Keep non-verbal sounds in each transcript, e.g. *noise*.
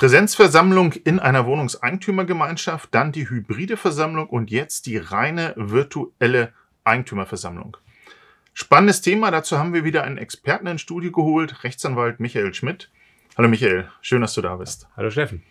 Präsenzversammlung in einer Wohnungseigentümergemeinschaft, dann die hybride Versammlung und jetzt die reine virtuelle Eigentümerversammlung. Spannendes Thema, dazu haben wir wieder einen Experten ins Studio geholt, Rechtsanwalt Michael Schmidt. Hallo Michael, schön, dass du da bist. Hallo Steffen.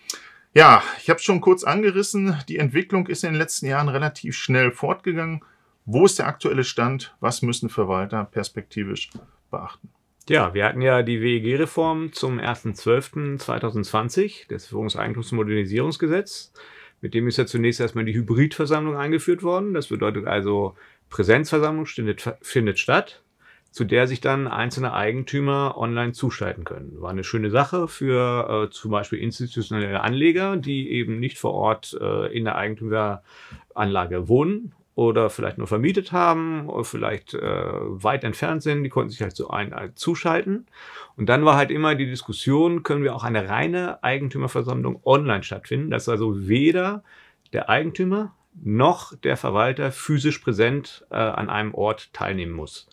Ja, ich habe es schon kurz angerissen. Die Entwicklung ist in den letzten Jahren relativ schnell fortgegangen. Wo ist der aktuelle Stand? Was müssen Verwalter perspektivisch beachten? Ja, wir hatten ja die WEG-Reform zum 1.12.2020, das Wohnungseigentumsmodernisierungsgesetz. Mit dem ist ja zunächst erstmal die Hybridversammlung eingeführt worden. Das bedeutet also, Präsenzversammlung findet, findet statt, zu der sich dann einzelne Eigentümer online zuschalten können. War eine schöne Sache für äh, zum Beispiel institutionelle Anleger, die eben nicht vor Ort äh, in der Eigentümeranlage wohnen oder vielleicht nur vermietet haben oder vielleicht äh, weit entfernt sind, die konnten sich halt so ein, ein zuschalten. Und dann war halt immer die Diskussion, können wir auch eine reine Eigentümerversammlung online stattfinden, dass also weder der Eigentümer noch der Verwalter physisch präsent äh, an einem Ort teilnehmen muss.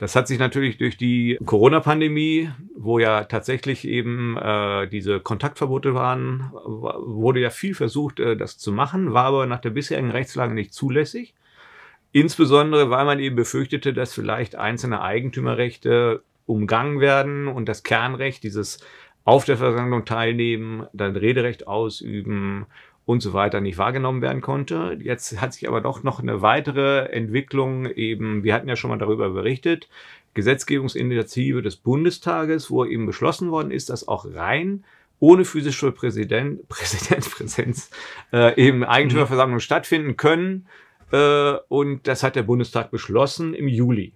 Das hat sich natürlich durch die Corona-Pandemie, wo ja tatsächlich eben äh, diese Kontaktverbote waren, wurde ja viel versucht, äh, das zu machen, war aber nach der bisherigen Rechtslage nicht zulässig. Insbesondere, weil man eben befürchtete, dass vielleicht einzelne Eigentümerrechte umgangen werden und das Kernrecht, dieses auf der Versammlung teilnehmen, dann Rederecht ausüben und so weiter nicht wahrgenommen werden konnte. Jetzt hat sich aber doch noch eine weitere Entwicklung eben, wir hatten ja schon mal darüber berichtet, Gesetzgebungsinitiative des Bundestages, wo eben beschlossen worden ist, dass auch rein ohne physische Präsident, *laughs* Präsidentspräsenz äh, eben Eigentümerversammlungen mhm. stattfinden können. Äh, und das hat der Bundestag beschlossen im Juli.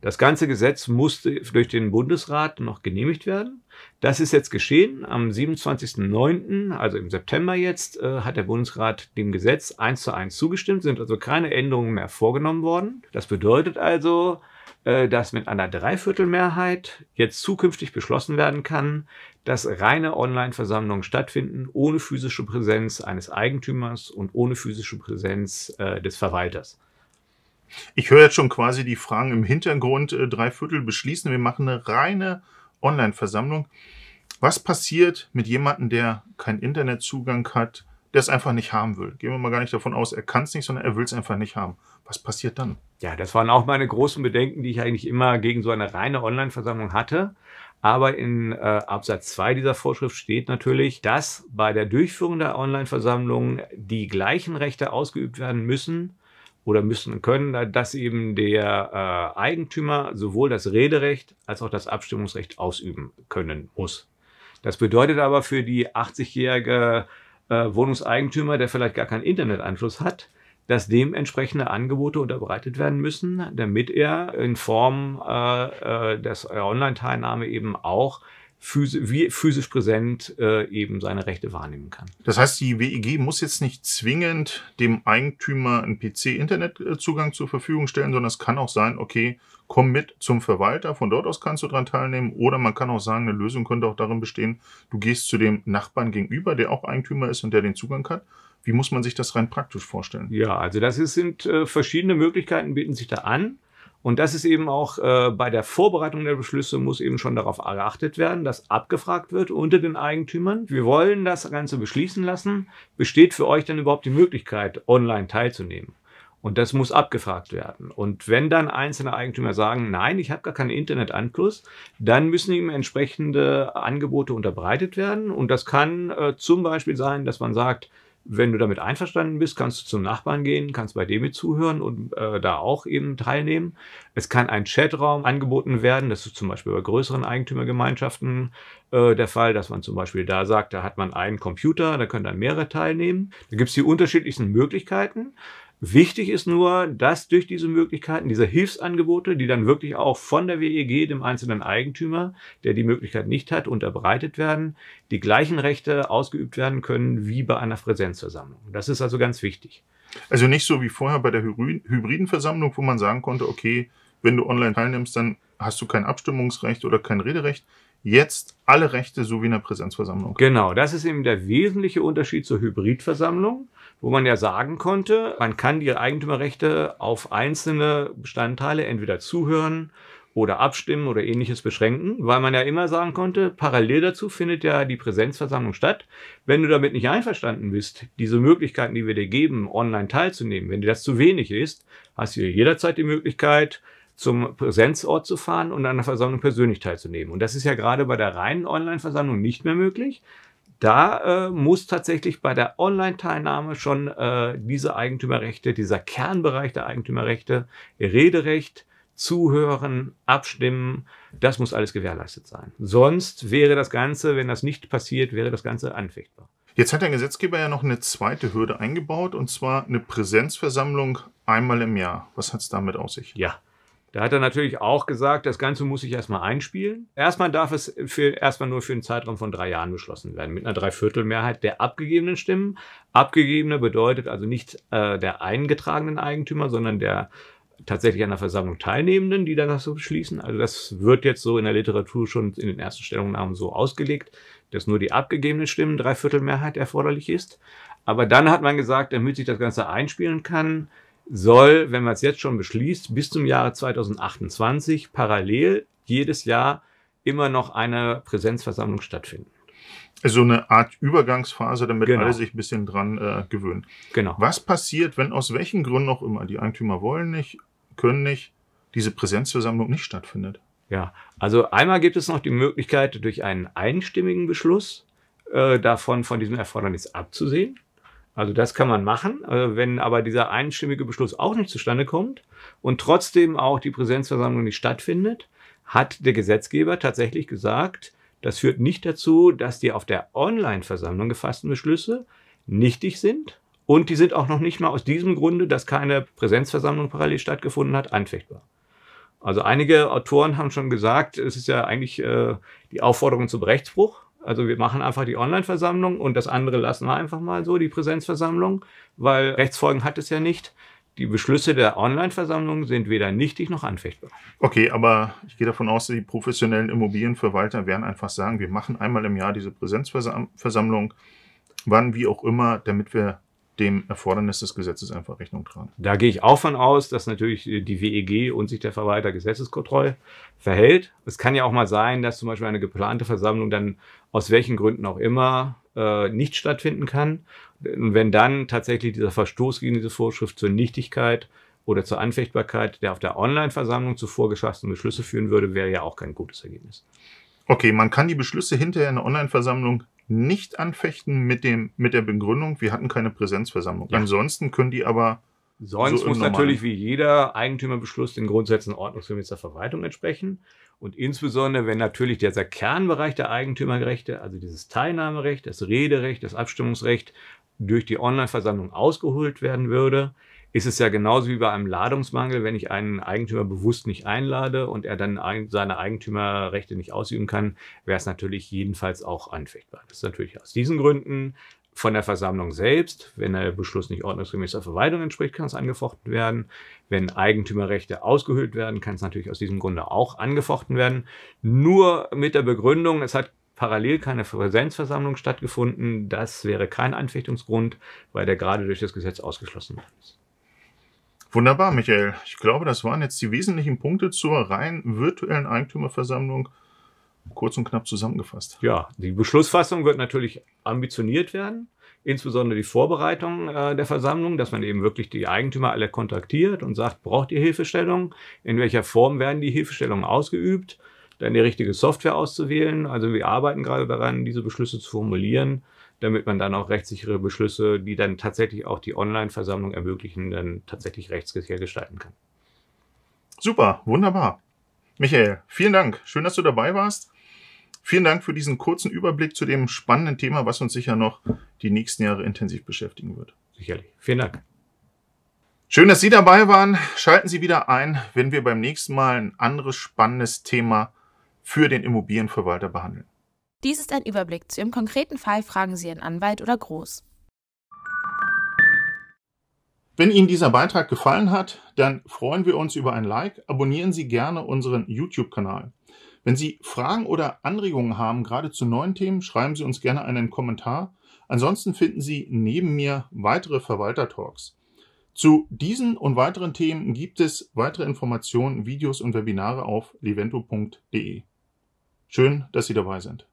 Das ganze Gesetz musste durch den Bundesrat noch genehmigt werden. Das ist jetzt geschehen. Am 27.09., also im September jetzt, äh, hat der Bundesrat dem Gesetz eins zu eins zugestimmt, sind also keine Änderungen mehr vorgenommen worden. Das bedeutet also, äh, dass mit einer Dreiviertelmehrheit jetzt zukünftig beschlossen werden kann, dass reine Online-Versammlungen stattfinden, ohne physische Präsenz eines Eigentümers und ohne physische Präsenz äh, des Verwalters. Ich höre jetzt schon quasi die Fragen im Hintergrund. Äh, drei Viertel beschließen, wir machen eine reine Online-Versammlung. Was passiert mit jemandem, der keinen Internetzugang hat, der es einfach nicht haben will? Gehen wir mal gar nicht davon aus, er kann es nicht, sondern er will es einfach nicht haben. Was passiert dann? Ja, das waren auch meine großen Bedenken, die ich eigentlich immer gegen so eine reine Online-Versammlung hatte. Aber in äh, Absatz 2 dieser Vorschrift steht natürlich, dass bei der Durchführung der Online-Versammlung die gleichen Rechte ausgeübt werden müssen oder müssen können, dass eben der äh, Eigentümer sowohl das Rederecht als auch das Abstimmungsrecht ausüben können muss. Das bedeutet aber für die 80-jährige äh, Wohnungseigentümer, der vielleicht gar keinen Internetanschluss hat, dass dementsprechende Angebote unterbreitet werden müssen, damit er in Form äh, äh, des Online-Teilnahme eben auch physisch, wie physisch präsent äh, eben seine Rechte wahrnehmen kann. Das heißt, die WEG muss jetzt nicht zwingend dem Eigentümer einen PC-Internetzugang zur Verfügung stellen, sondern es kann auch sein, okay, komm mit zum Verwalter, von dort aus kannst du dran teilnehmen. Oder man kann auch sagen, eine Lösung könnte auch darin bestehen, du gehst zu dem Nachbarn gegenüber, der auch Eigentümer ist und der den Zugang hat. Wie muss man sich das rein praktisch vorstellen? Ja, also das ist, sind äh, verschiedene Möglichkeiten, bieten sich da an. Und das ist eben auch äh, bei der Vorbereitung der Beschlüsse muss eben schon darauf geachtet werden, dass abgefragt wird unter den Eigentümern. Wir wollen das Ganze beschließen lassen. Besteht für euch denn überhaupt die Möglichkeit, online teilzunehmen? Und das muss abgefragt werden. Und wenn dann einzelne Eigentümer sagen, nein, ich habe gar keinen Internetanschluss, dann müssen ihm entsprechende Angebote unterbreitet werden. Und das kann äh, zum Beispiel sein, dass man sagt, wenn du damit einverstanden bist, kannst du zum Nachbarn gehen, kannst bei dem mit zuhören und äh, da auch eben teilnehmen. Es kann ein Chatraum angeboten werden. Das ist zum Beispiel bei größeren Eigentümergemeinschaften äh, der Fall, dass man zum Beispiel da sagt, da hat man einen Computer, da können dann mehrere teilnehmen. Da gibt es die unterschiedlichsten Möglichkeiten. Wichtig ist nur, dass durch diese Möglichkeiten, diese Hilfsangebote, die dann wirklich auch von der WEG, dem einzelnen Eigentümer, der die Möglichkeit nicht hat, unterbreitet werden, die gleichen Rechte ausgeübt werden können wie bei einer Präsenzversammlung. Das ist also ganz wichtig. Also nicht so wie vorher bei der hybriden Versammlung, wo man sagen konnte, okay, wenn du online teilnimmst, dann hast du kein Abstimmungsrecht oder kein Rederecht. Jetzt alle Rechte so wie in der Präsenzversammlung. Genau, das ist eben der wesentliche Unterschied zur Hybridversammlung wo man ja sagen konnte, man kann die Eigentümerrechte auf einzelne Bestandteile entweder zuhören oder abstimmen oder ähnliches beschränken, weil man ja immer sagen konnte, parallel dazu findet ja die Präsenzversammlung statt. Wenn du damit nicht einverstanden bist, diese Möglichkeiten, die wir dir geben, online teilzunehmen, wenn dir das zu wenig ist, hast du jederzeit die Möglichkeit, zum Präsenzort zu fahren und an der Versammlung persönlich teilzunehmen. Und das ist ja gerade bei der reinen Online-Versammlung nicht mehr möglich. Da äh, muss tatsächlich bei der Online-Teilnahme schon äh, diese Eigentümerrechte, dieser Kernbereich der Eigentümerrechte, Rederecht, zuhören, abstimmen, das muss alles gewährleistet sein. Sonst wäre das Ganze, wenn das nicht passiert, wäre das Ganze anfechtbar. Jetzt hat der Gesetzgeber ja noch eine zweite Hürde eingebaut, und zwar eine Präsenzversammlung einmal im Jahr. Was hat es damit aus sich? Ja, da hat er natürlich auch gesagt, das Ganze muss sich erstmal einspielen. Erstmal darf es für, erstmal nur für einen Zeitraum von drei Jahren beschlossen werden, mit einer Dreiviertelmehrheit der abgegebenen Stimmen. Abgegebene bedeutet also nicht äh, der eingetragenen Eigentümer, sondern der tatsächlich an der Versammlung Teilnehmenden, die dann das so beschließen. Also das wird jetzt so in der Literatur schon in den ersten Stellungnahmen so ausgelegt, dass nur die abgegebenen Stimmen Dreiviertelmehrheit erforderlich ist. Aber dann hat man gesagt, damit sich das Ganze einspielen kann, soll, wenn man es jetzt schon beschließt, bis zum Jahre 2028 parallel jedes Jahr immer noch eine Präsenzversammlung stattfinden. Also eine Art Übergangsphase, damit genau. alle sich ein bisschen dran äh, gewöhnen. Genau. Was passiert, wenn aus welchen Gründen auch immer die Eigentümer wollen nicht, können nicht, diese Präsenzversammlung nicht stattfindet? Ja, also einmal gibt es noch die Möglichkeit, durch einen einstimmigen Beschluss äh, davon von diesem Erfordernis abzusehen. Also das kann man machen, äh, wenn aber dieser einstimmige Beschluss auch nicht zustande kommt und trotzdem auch die Präsenzversammlung nicht stattfindet, hat der Gesetzgeber tatsächlich gesagt, das führt nicht dazu, dass die auf der Online-Versammlung gefassten Beschlüsse nichtig sind und die sind auch noch nicht mal aus diesem Grunde, dass keine Präsenzversammlung parallel stattgefunden hat, anfechtbar. Also einige Autoren haben schon gesagt, es ist ja eigentlich äh, die Aufforderung zum Rechtsbruch. Also wir machen einfach die Online-Versammlung und das andere lassen wir einfach mal so, die Präsenzversammlung, weil Rechtsfolgen hat es ja nicht. Die Beschlüsse der Online-Versammlung sind weder nichtig noch anfechtbar. Okay, aber ich gehe davon aus, die professionellen Immobilienverwalter werden einfach sagen, wir machen einmal im Jahr diese Präsenzversammlung, wann wie auch immer, damit wir dem Erfordernis des Gesetzes einfach Rechnung tragen. Da gehe ich auch von aus, dass natürlich die WEG und sich der Verwalter gesetzeskontroll verhält. Es kann ja auch mal sein, dass zum Beispiel eine geplante Versammlung dann aus welchen Gründen auch immer äh, nicht stattfinden kann. Und wenn dann tatsächlich dieser Verstoß gegen diese Vorschrift zur Nichtigkeit oder zur Anfechtbarkeit der auf der Online-Versammlung zuvor geschaffenen Beschlüsse führen würde, wäre ja auch kein gutes Ergebnis. Okay, man kann die Beschlüsse hinterher in der Online-Versammlung nicht anfechten mit, dem, mit der Begründung, wir hatten keine Präsenzversammlung. Ja. Ansonsten können die aber. Sonst so muss natürlich wie jeder Eigentümerbeschluss den Grundsätzen ordnungsgemäßer Verwaltung entsprechen. Und insbesondere, wenn natürlich dieser Kernbereich der Eigentümerrechte, also dieses Teilnahmerecht, das Rederecht, das Abstimmungsrecht durch die Online-Versammlung ausgeholt werden würde, ist es ja genauso wie bei einem Ladungsmangel, wenn ich einen Eigentümer bewusst nicht einlade und er dann seine Eigentümerrechte nicht ausüben kann, wäre es natürlich jedenfalls auch anfechtbar. Das ist natürlich aus diesen Gründen von der Versammlung selbst, wenn der Beschluss nicht ordnungsgemäßer Verwaltung entspricht, kann es angefochten werden. Wenn Eigentümerrechte ausgehöhlt werden, kann es natürlich aus diesem Grunde auch angefochten werden. Nur mit der Begründung, es hat parallel keine Präsenzversammlung stattgefunden. Das wäre kein Anfechtungsgrund, weil der gerade durch das Gesetz ausgeschlossen ist. Wunderbar, Michael. Ich glaube, das waren jetzt die wesentlichen Punkte zur rein virtuellen Eigentümerversammlung kurz und knapp zusammengefasst. Ja, die Beschlussfassung wird natürlich ambitioniert werden, insbesondere die Vorbereitung äh, der Versammlung, dass man eben wirklich die Eigentümer alle kontaktiert und sagt, braucht ihr Hilfestellung? In welcher Form werden die Hilfestellungen ausgeübt? Dann die richtige Software auszuwählen. Also wir arbeiten gerade daran, diese Beschlüsse zu formulieren damit man dann auch rechtssichere Beschlüsse, die dann tatsächlich auch die Online-Versammlung ermöglichen, dann tatsächlich rechtssicher gestalten kann. Super, wunderbar. Michael, vielen Dank. Schön, dass du dabei warst. Vielen Dank für diesen kurzen Überblick zu dem spannenden Thema, was uns sicher noch die nächsten Jahre intensiv beschäftigen wird. Sicherlich. Vielen Dank. Schön, dass Sie dabei waren. Schalten Sie wieder ein, wenn wir beim nächsten Mal ein anderes spannendes Thema für den Immobilienverwalter behandeln. Dies ist ein Überblick. Zu Ihrem konkreten Fall fragen Sie Ihren Anwalt oder Groß. Wenn Ihnen dieser Beitrag gefallen hat, dann freuen wir uns über ein Like. Abonnieren Sie gerne unseren YouTube-Kanal. Wenn Sie Fragen oder Anregungen haben, gerade zu neuen Themen, schreiben Sie uns gerne einen Kommentar. Ansonsten finden Sie neben mir weitere Verwalter-Talks. Zu diesen und weiteren Themen gibt es weitere Informationen, Videos und Webinare auf livento.de. Schön, dass Sie dabei sind.